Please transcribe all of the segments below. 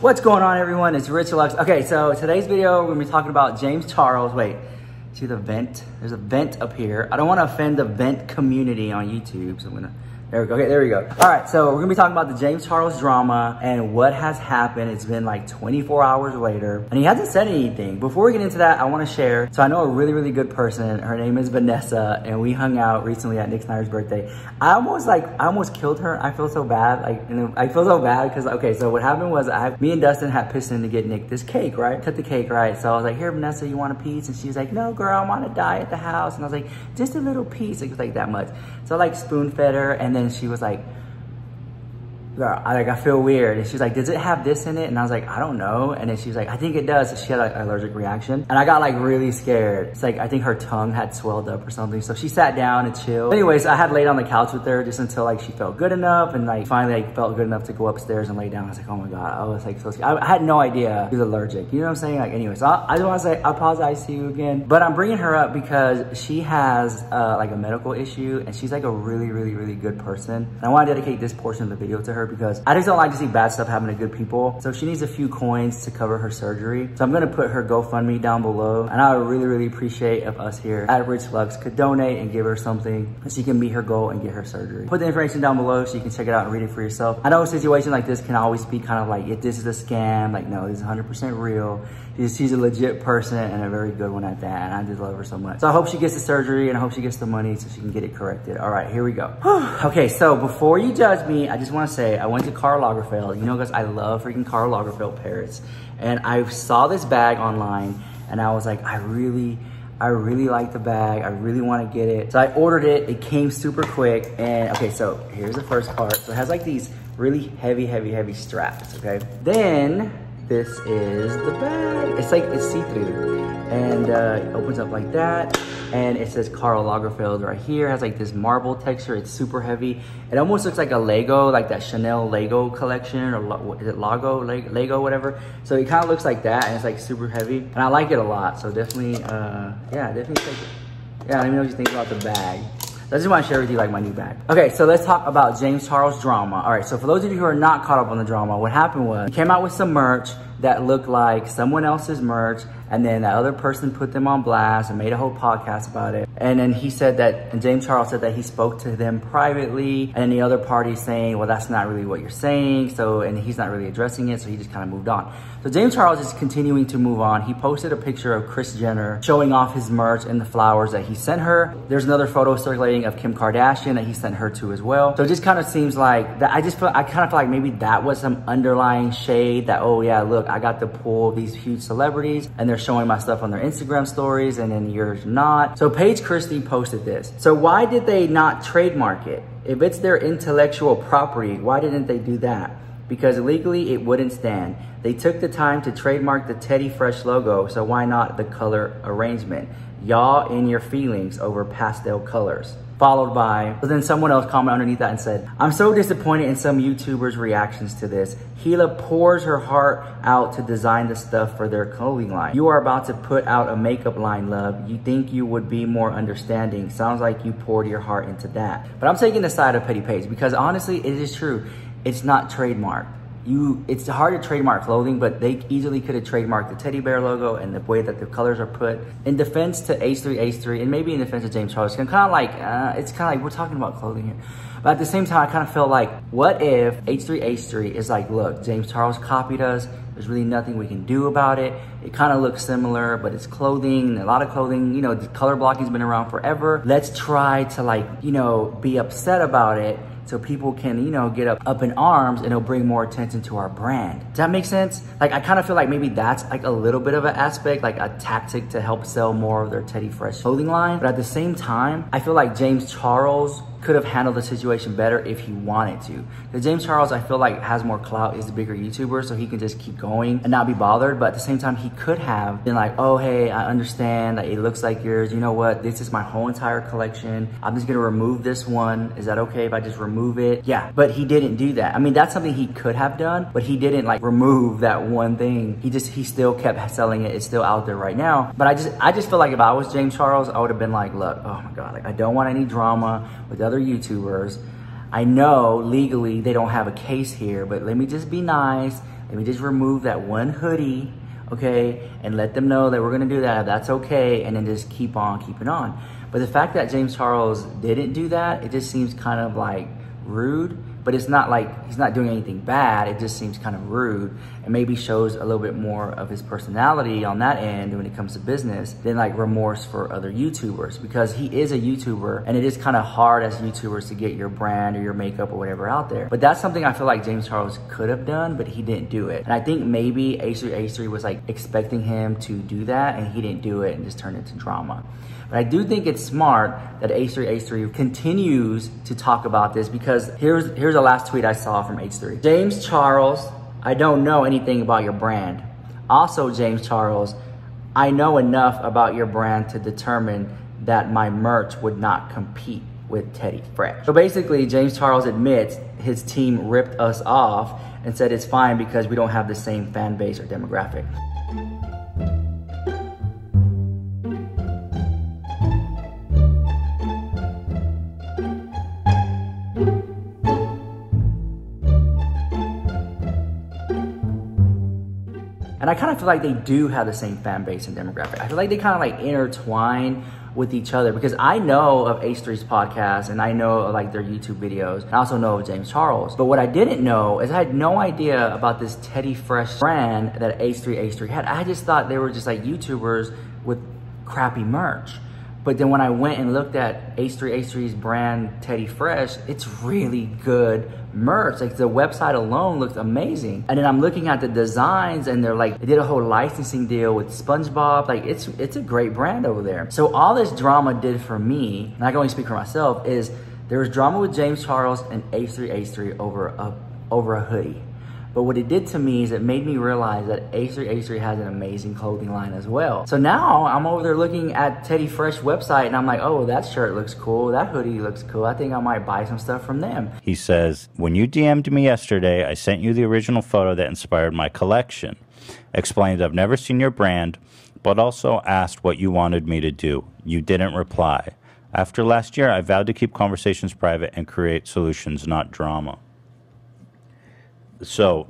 What's going on everyone? It's Rich Lux. Okay, so today's video, we're gonna be talking about James Charles. Wait, see the vent? There's a vent up here. I don't wanna offend the vent community on YouTube, so I'm gonna there we go. Okay, there we go. All right, so we're gonna be talking about the James Charles drama and what has happened. It's been like 24 hours later, and he hasn't said anything. Before we get into that, I want to share. So I know a really, really good person. Her name is Vanessa, and we hung out recently at Nick Snyder's birthday. I almost like I almost killed her. I feel so bad. Like know, I feel so bad because okay, so what happened was I, me and Dustin had pissed in to get Nick this cake, right? Cut the cake, right? So I was like, here, Vanessa, you want a piece? And she was like, no, girl, I want to die at the house. And I was like, just a little piece. It was like that much. So I like spoon fed her, and then she was like like, I feel weird. And she's like, does it have this in it? And I was like, I don't know. And then she's like, I think it does. So she had like an allergic reaction. And I got like really scared. It's like, I think her tongue had swelled up or something. So she sat down and chilled. Anyways, I had laid on the couch with her just until like she felt good enough. And like finally like felt good enough to go upstairs and lay down. I was like, oh my God. I was like so scared. I, I had no idea she was allergic. You know what I'm saying? Like anyways, I, I just want to say I apologize to you again. But I'm bringing her up because she has uh, like a medical issue and she's like a really, really, really good person. And I want to dedicate this portion of the video to her because I just don't like like to see bad stuff happen to good people. So she needs a few coins to cover her surgery. So I'm gonna put her GoFundMe down below. And I would really, really appreciate if us here at Rich Lux could donate and give her something so she can meet her goal and get her surgery. Put the information down below so you can check it out and read it for yourself. I know a situation like this can always be kind of like, if this is a scam, like no, this is 100% real. She's, a legit person and a very good one at that. And I just love her so much. So I hope she gets the surgery and I hope she gets the money so she can get it corrected. All right, here we go. okay, so before you judge me, I just wanna say I went to Karl Lagerfeld. You know, guys, I love freaking Karl Lagerfeld Paris. And I saw this bag online and I was like, I really, I really like the bag. I really want to get it. So I ordered it. It came super quick. And okay, so here's the first part. So it has like these really heavy, heavy, heavy straps, okay? Then this is the bag. It's like, it's see-through. And uh, it opens up like that. And it says Karl Lagerfeld right here. It has like this marble texture. It's super heavy. It almost looks like a Lego, like that Chanel Lego collection or is it Lago, Lego, whatever. So it kind of looks like that and it's like super heavy. And I like it a lot. So definitely, uh, yeah, definitely take it. Yeah, let me know what you think about the bag. I just want to share with you like my new bag. Okay, so let's talk about James Charles drama. All right, so for those of you who are not caught up on the drama, what happened was he came out with some merch that looked like someone else's merch and then that other person put them on blast and made a whole podcast about it. And then he said that, and James Charles said that he spoke to them privately and the other party saying, well, that's not really what you're saying. So, and he's not really addressing it. So he just kind of moved on. So James Charles is continuing to move on. He posted a picture of Kris Jenner showing off his merch and the flowers that he sent her. There's another photo circulating of Kim Kardashian that he sent her to as well. So it just kind of seems like that. I just feel, I kind of feel like maybe that was some underlying shade that, oh yeah, look, I got to pull these huge celebrities and they're showing my stuff on their Instagram stories and then yours not. So Paige Christie posted this. So why did they not trademark it? If it's their intellectual property, why didn't they do that? Because legally it wouldn't stand. They took the time to trademark the Teddy Fresh logo, so why not the color arrangement? Y'all in your feelings over pastel colors followed by, but then someone else commented underneath that and said, I'm so disappointed in some YouTubers' reactions to this. Hila pours her heart out to design the stuff for their clothing line. You are about to put out a makeup line, love. You think you would be more understanding. Sounds like you poured your heart into that. But I'm taking the side of Petty Paige because honestly, it is true. It's not trademarked you it's hard to trademark clothing, but they easily could have trademarked the teddy bear logo and the way that the colors are put. In defense to H3, H3, and maybe in defense of James Charles, I'm kind of like, uh, it's kind of like, we're talking about clothing here. But at the same time, I kind of feel like, what if H3, H3 is like, look, James Charles copied us. There's really nothing we can do about it. It kind of looks similar, but it's clothing, a lot of clothing, you know, the color blocking's been around forever. Let's try to like, you know, be upset about it so people can, you know, get up, up in arms and it'll bring more attention to our brand. Does that make sense? Like, I kind of feel like maybe that's like a little bit of an aspect, like a tactic to help sell more of their Teddy Fresh clothing line. But at the same time, I feel like James Charles could have handled the situation better if he wanted to. Because James Charles, I feel like has more clout, is the bigger YouTuber, so he can just keep going and not be bothered. But at the same time, he could have been like, oh, hey, I understand that it looks like yours. You know what? This is my whole entire collection. I'm just gonna remove this one. Is that okay if I just remove it? Yeah, but he didn't do that. I mean, that's something he could have done, but he didn't like remove that one thing. He just, he still kept selling it. It's still out there right now. But I just, I just feel like if I was James Charles, I would have been like, look, oh my God, like I don't want any drama with other YouTubers. I know legally they don't have a case here, but let me just be nice. Let me just remove that one hoodie, okay, and let them know that we're gonna do that. That's okay, and then just keep on keeping on. But the fact that James Charles didn't do that, it just seems kind of like rude but it's not like he's not doing anything bad. It just seems kind of rude and maybe shows a little bit more of his personality on that end when it comes to business than like remorse for other YouTubers because he is a YouTuber and it is kind of hard as YouTubers to get your brand or your makeup or whatever out there. But that's something I feel like James Charles could have done, but he didn't do it. And I think maybe H3H3 was like expecting him to do that and he didn't do it and just turned it into drama. But I do think it's smart that H3 H3 continues to talk about this because here's here's the last tweet I saw from H3. James Charles, I don't know anything about your brand. Also, James Charles, I know enough about your brand to determine that my merch would not compete with Teddy Fresh. So basically, James Charles admits his team ripped us off and said it's fine because we don't have the same fan base or demographic. And I kind of feel like they do have the same fan base and demographic. I feel like they kind of like intertwine with each other because I know of H3's podcast and I know of like their YouTube videos. I also know of James Charles. But what I didn't know is I had no idea about this Teddy Fresh brand that H3 H3 had. I just thought they were just like YouTubers with crappy merch. But then when I went and looked at H3H3's brand Teddy Fresh, it's really good merch. Like the website alone looks amazing. And then I'm looking at the designs and they're like, they did a whole licensing deal with SpongeBob. Like it's it's a great brand over there. So all this drama did for me, and I can only speak for myself, is there was drama with James Charles and H3H3 over a over a hoodie. But what it did to me is it made me realize that H3H3 has an amazing clothing line as well. So now I'm over there looking at Teddy Fresh website and I'm like, oh, that shirt looks cool. That hoodie looks cool. I think I might buy some stuff from them. He says, when you DM'd me yesterday, I sent you the original photo that inspired my collection. Explained I've never seen your brand, but also asked what you wanted me to do. You didn't reply. After last year, I vowed to keep conversations private and create solutions, not drama so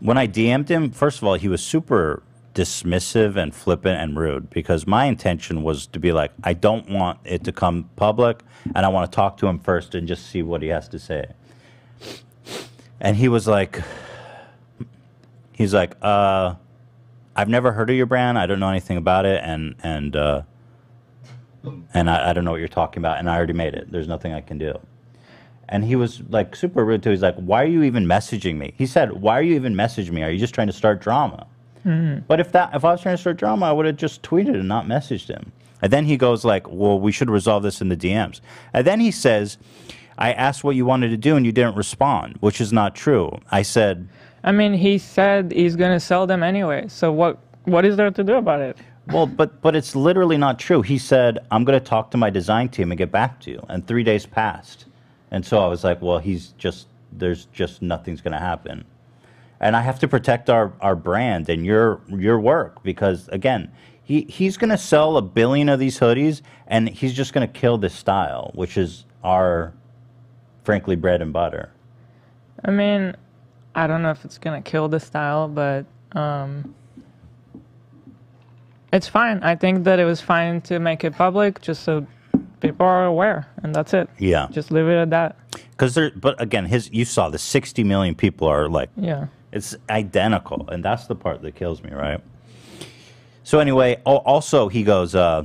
when I DM'd him, first of all, he was super dismissive and flippant and rude because my intention was to be like, I don't want it to come public and I want to talk to him first and just see what he has to say. And he was like, he's like, uh, I've never heard of your brand. I don't know anything about it. And, and, uh, and I, I don't know what you're talking about. And I already made it. There's nothing I can do. And he was like super rude to. He's like, "Why are you even messaging me?" He said, "Why are you even messaging me? Are you just trying to start drama?" Mm-hmm. But if that if I was trying to start drama, I would have just tweeted and not messaged him. And then he goes like, "Well, we should resolve this in the DMs." And then he says, "I asked what you wanted to do and you didn't respond," which is not true. I said, I mean, he said he's going to sell them anyway. So what what is there to do about it? Well, but but it's literally not true. He said, "I'm going to talk to my design team and get back to you." And 3 days passed. And so I was like, well, he's just, there's just nothing's going to happen. And I have to protect our, our brand and your, your work because, again, he, he's going to sell a billion of these hoodies and he's just going to kill this style, which is our, frankly, bread and butter. I mean, I don't know if it's going to kill the style, but um, it's fine. I think that it was fine to make it public just so people are aware, and that's it. Yeah. Just leave it at that. Because there, but again, his you saw the 60 million people are like, yeah, it's identical, and that's the part that kills me, right? So anyway, also he goes, uh,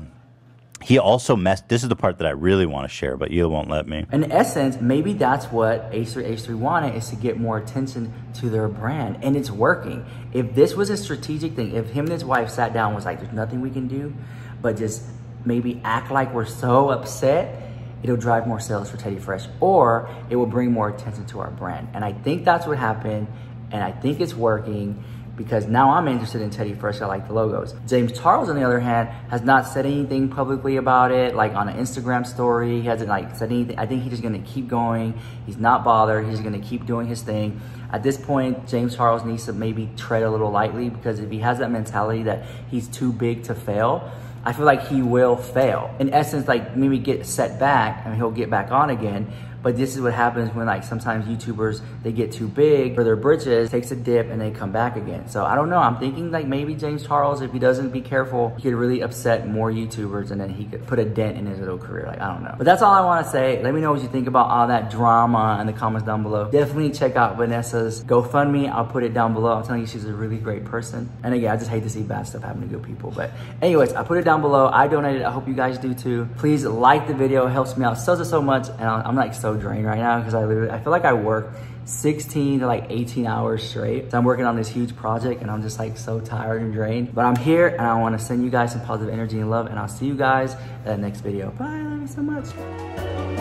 he also messed. This is the part that I really want to share, but you won't let me. In essence, maybe that's what H3 H3 wanted is to get more attention to their brand, and it's working. If this was a strategic thing, if him and his wife sat down was like, "There's nothing we can do," but just maybe act like we're so upset, it'll drive more sales for Teddy Fresh or it will bring more attention to our brand. And I think that's what happened. And I think it's working because now I'm interested in Teddy Fresh. I like the logos. James Charles, on the other hand, has not said anything publicly about it, like on an Instagram story. He hasn't like said anything. I think he's just gonna keep going. He's not bothered. He's gonna keep doing his thing. At this point, James Charles needs to maybe tread a little lightly because if he has that mentality that he's too big to fail, I feel like he will fail. In essence, like maybe get set back and he'll get back on again. But this is what happens when like sometimes YouTubers, they get too big for their britches, takes a dip and they come back again. So I don't know. I'm thinking like maybe James Charles, if he doesn't be careful, he could really upset more YouTubers and then he could put a dent in his little career. Like, I don't know. But that's all I want to say. Let me know what you think about all that drama in the comments down below. Definitely check out Vanessa's GoFundMe. I'll put it down below. I'm telling you, she's a really great person. And again, I just hate to see bad stuff happen to good people. But anyways, I put it down below. I donated. I hope you guys do too. Please like the video. It helps me out so, so, so much. And I'm like so drained right now because I literally, I feel like I work 16 to like 18 hours straight. So I'm working on this huge project and I'm just like so tired and drained. But I'm here and I want to send you guys some positive energy and love and I'll see you guys in the next video. Bye, love you so much.